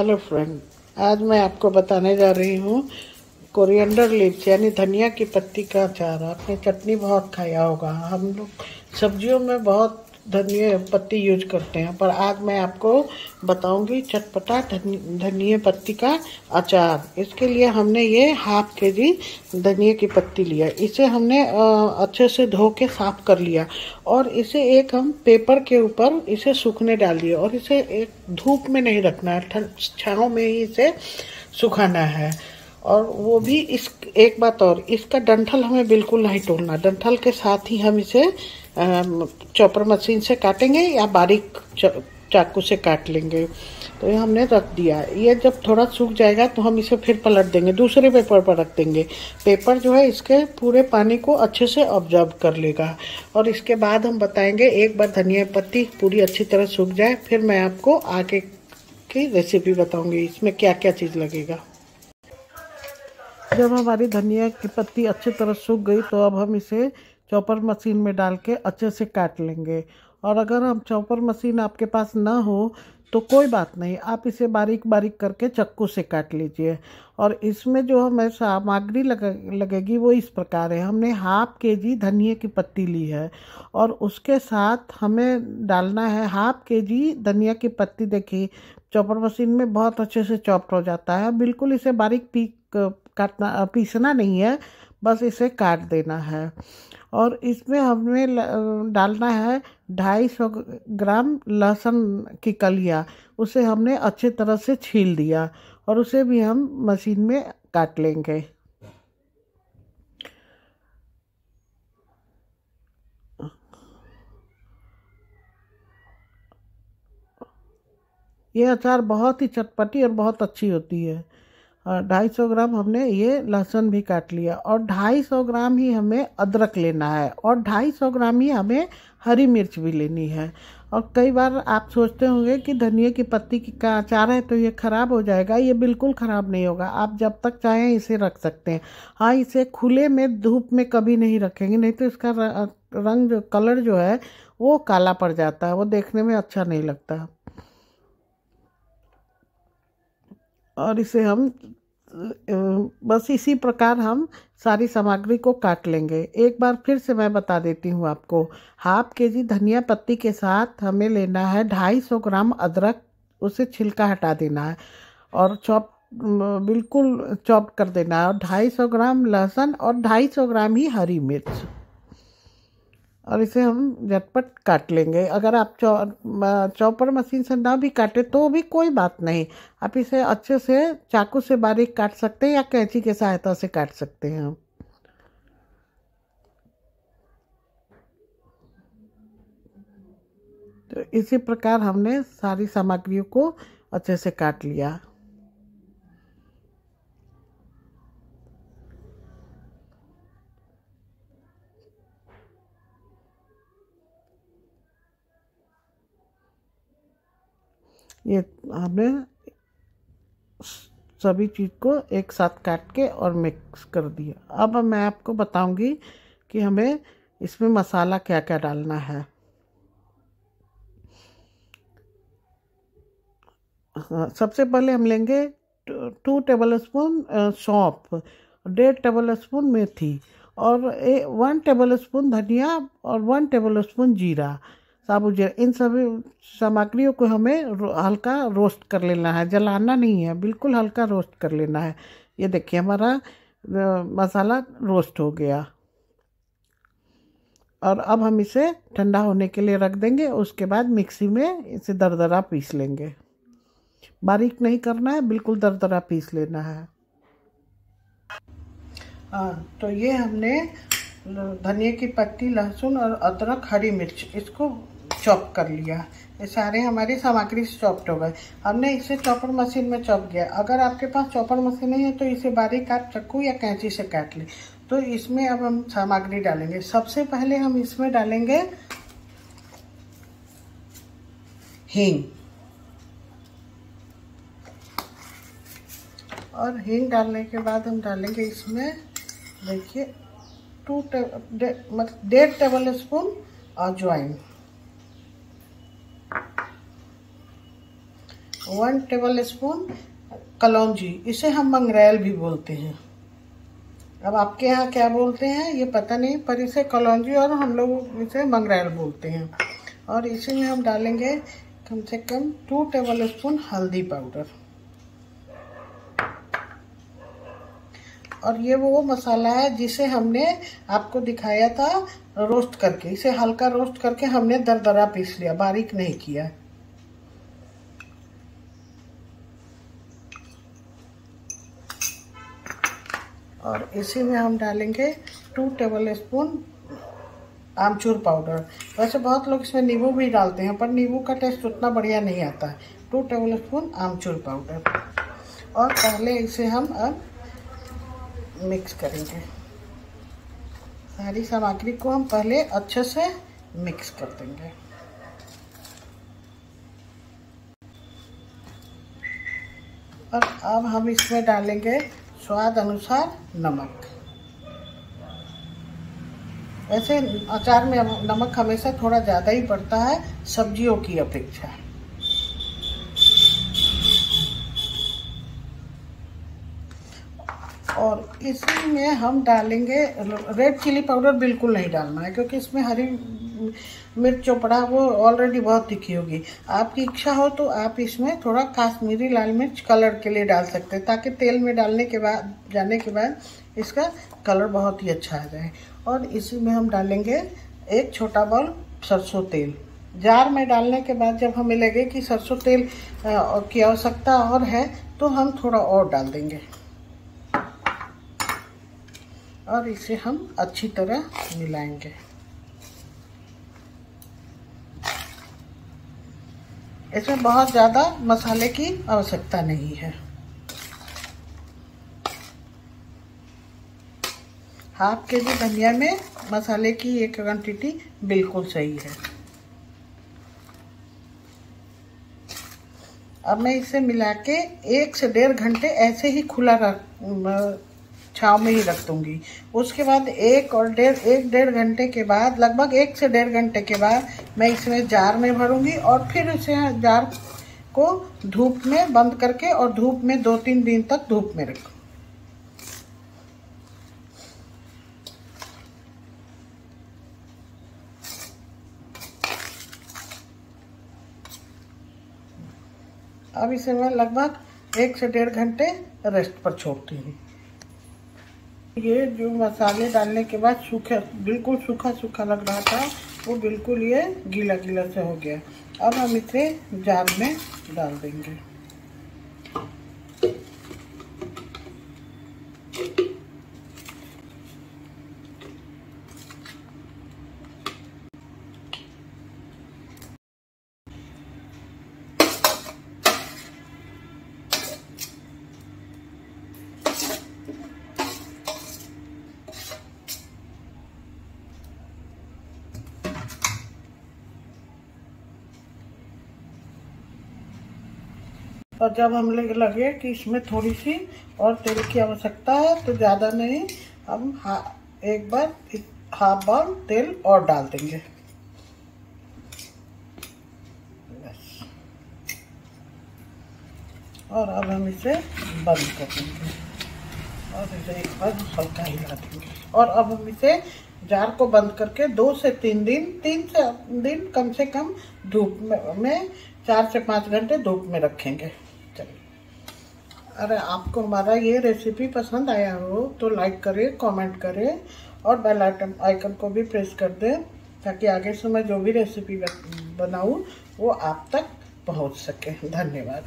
Hello friend आज मैं आपको बताने जा रही हूँ कोरिएंडर लीव्स यानी धनिया की पत्ती का अचार आपने चटनी बहुत खाया होगा। हम लोग सब्जियों में बहुत धनिया पत्ती यूज़ करते हैं। पर आज मैं आपको बताऊँगी चटपटा धनिया पत्ती का अचार। इसके लिए हमने ये हाफ़ के जी धनिया की पत्ती लिया। इसे हमने अच्छे से धो के साफ़ कर लिया। और इसे एक हम पेपर के ऊपर इसे सूखने डाल दिए। और इसे एक धूप में नहीं रखना है। छाँव में ही इसे सुखाना है। और वो भी इस, एक बात और, इसका डंठल हमें बिल्कुल नहीं तोड़ना। डंठल के साथ ही हम इसे चॉपर मशीन से काटेंगे या बारीक चाकू से काट लेंगे। तो ये हमने रख दिया। ये जब थोड़ा सूख जाएगा तो हम इसे फिर पलट देंगे। दूसरे पेपर पर रख देंगे। पेपर जो है इसके पूरे पानी को अच्छे से ऑब्ज़र्व कर लेगा। और इसके बाद हम बताएँगे एक बार धनिया पत्ती पूरी अच्छी तरह सूख जाए, फिर मैं आपको आगे की रेसिपी बताऊँगी। इसमें क्या क्या चीज़ लगेगा। जब हमारी धनिया की पत्ती अच्छी तरह सूख गई तो अब हम इसे चॉपर मशीन में डाल के अच्छे से काट लेंगे। और अगर हम चॉपर मशीन आपके पास ना हो तो कोई बात नहीं आप इसे बारीक बारीक करके चक्कू से काट लीजिए। और इसमें जो हमें सामग्री लग, लगेगी वो इस प्रकार है। हमने हाफ़ के जी धनिया की पत्ती ली है और उसके साथ हमें डालना है हाफ़ के जी धनिया की पत्ती। देखिए चॉपर मशीन में बहुत अच्छे से चॉप्ड हो जाता है। बिल्कुल इसे बारीक पी काटना पीसना नहीं है। बस इसे काट देना है। और इसमें हमें डालना है ढाई सौ ग्राम लहसुन की कलिया। उसे हमने अच्छे तरह से छील दिया और उसे भी हम मशीन में काट लेंगे। ये अचार बहुत ही चटपटी और बहुत अच्छी होती है। ढाई सौ ग्राम हमने ये लहसुन भी काट लिया और ढाई सौ ग्राम ही हमें अदरक लेना है और ढाई सौ ग्राम ही हमें हरी मिर्च भी लेनी है। और कई बार आप सोचते होंगे कि धनिया की पत्ती की का अचार है तो ये ख़राब हो जाएगा, ये बिल्कुल ख़राब नहीं होगा। आप जब तक चाहें इसे रख सकते हैं। हाँ इसे खुले में, धूप में कभी नहीं रखेंगे, नहीं तो इसका रंग जो, कलर जो है, वो काला पड़ जाता है, वो देखने में अच्छा नहीं लगता। और इसे हम बस इसी प्रकार हम सारी सामग्री को काट लेंगे। एक बार फिर से मैं बता देती हूँ आपको, हाफ़ के जी धनिया पत्ती के साथ हमें लेना है ढाई सौ ग्राम अदरक, उसे छिलका हटा देना है और चॉप बिल्कुल चॉप कर देना है। और ढाई सौ ग्राम लहसुन और ढाई सौ ग्राम ही हरी मिर्च। और इसे हम झटपट काट लेंगे। अगर आप चौ चॉपर मशीन से ना भी काटे तो भी कोई बात नहीं। आप इसे अच्छे से चाकू से बारीक काट सकते हैं या कैंची के सहायता से काट सकते हैं तो इसी प्रकार हमने सारी सामग्रियों को अच्छे से काट लिया। ये हमने सभी चीज़ को एक साथ काट के और मिक्स कर दिया। अब मैं आपको बताऊँगी कि हमें इसमें मसाला क्या क्या डालना है। हाँ, सबसे पहले हम लेंगे टू टेबल स्पून सौंप डेढ़ टेबल स्पून मेथी और ए, वन टेबल स्पून धनिया और वन टेबल स्पून जीरा। साबुत जीरा इन सभी सामग्रियों को हमें रो, हल्का रोस्ट कर लेना है जलाना नहीं है बिल्कुल हल्का रोस्ट कर लेना है। ये देखिए हमारा मसाला रोस्ट हो गया। और अब हम इसे ठंडा होने के लिए रख देंगे उसके बाद मिक्सी में इसे दरदरा पीस लेंगे। बारीक नहीं करना है बिल्कुल दरदरा पीस लेना है। हाँ तो ये हमने धनिया की पत्ती लहसुन और अदरक हरी मिर्च इसको चॉप कर लिया। ये सारे हमारी सामग्री चॉप्ड हो गए। हमने इसे चॉपर मशीन में चॉप किया। अगर आपके पास चॉपर मशीन नहीं है तो इसे बारीक काट चक्कू या कैंची से काट ले। तो इसमें अब हम सामग्री डालेंगे। सबसे पहले हम इसमें डालेंगे हींग। और हींग डालने के बाद हम डालेंगे इसमें, देखिए, टू टेबल मतलब डेढ़ टेबल स्पून अजवाइन। वन टेबल स्पून कलौजी इसे हम मंगरेल भी बोलते हैं। अब आपके यहाँ क्या बोलते हैं, ये पता नहीं, पर इसे कलौजी और हम लोग इसे मंगरेल बोलते हैं। और इसी में हम डालेंगे कम से कम टू टेबल स्पून हल्दी पाउडर और ये वो मसाला है जिसे हमने आपको दिखाया था रोस्ट करके। इसे हल्का रोस्ट करके हमने दरदरा पीस लिया, बारीक नहीं किया। और इसी में हम डालेंगे टू टेबल स्पून आमचूर पाउडर वैसे बहुत लोग इसमें नींबू भी डालते हैं, पर नींबू का टेस्ट उतना बढ़िया नहीं आता है। टू टेबल स्पून आमचूर पाउडर और पहले इसे हम अब मिक्स करेंगे। सारी सामग्री को हम पहले अच्छे से मिक्स कर देंगे। और अब हम इसमें डालेंगे स्वाद अनुसार नमक। वैसे अचार में नमक हमेशा थोड़ा ज़्यादा ही पड़ता है, सब्जियों की अपेक्षा। और इसी में हम डालेंगे रेड चिली पाउडर बिल्कुल नहीं डालना है, क्योंकि इसमें हरी मिर्च चोपड़ा वो ऑलरेडी बहुत तीखी होगी। आपकी इच्छा हो तो आप इसमें थोड़ा काश्मीरी लाल मिर्च कलर के लिए डाल सकते हैं, ताकि तेल में डालने के बाद, जाने के बाद इसका कलर बहुत ही अच्छा आ जाए। और इसी में हम डालेंगे एक छोटा बॉल सरसों तेल। जार में डालने के बाद जब हमें लगे कि सरसों तेल की आवश्यकता और है तो हम थोड़ा और डाल देंगे। और इसे हम अच्छी तरह मिलाएँगे। इसमें बहुत ज़्यादा मसाले की आवश्यकता नहीं है। हाफ़ के जी धनिया में मसाले की एक क्वांटिटी बिल्कुल सही है। अब मैं इसे मिला के एक से डेढ़ घंटे ऐसे ही खुला रख छाव में ही रख दूँगी। उसके बाद एक और डेढ़, एक डेढ़ घंटे के बाद, लगभग एक से डेढ़ घंटे के बाद मैं इसमें जार में भरूँगी और फिर इसे जार को धूप में बंद करके और धूप में दो तीन दिन तक धूप में रखूँ। अब इसे मैं लगभग एक से डेढ़ घंटे रेस्ट पर छोड़ती हूँ। ये जो मसाले डालने के बाद सूखा, बिल्कुल सूखा सूखा लग रहा था, वो बिल्कुल ये गीला गीला से हो गया। अब हम इसे जार में डाल देंगे। और जब हम लगे कि इसमें थोड़ी सी और तेल की आवश्यकता है तो ज़्यादा नहीं हम हा एक बार हाफ़ बाउल तेल और डाल देंगे। और अब हम इसे बंद कर देंगे। और इसे एक बार हल्का हिला देंगे। और अब हम इसे जार को बंद करके दो से तीन दिन तीन से दिन कम से कम धूप में, में चार से पाँच घंटे धूप में रखेंगे। अरे आपको हमारा ये रेसिपी पसंद आया हो तो लाइक करें कमेंट करें और बेल आइटम आइकन को भी प्रेस कर दें ताकि आगे से मैं जो भी रेसिपी बनाऊँ, वो आप तक पहुँच सके। धन्यवाद।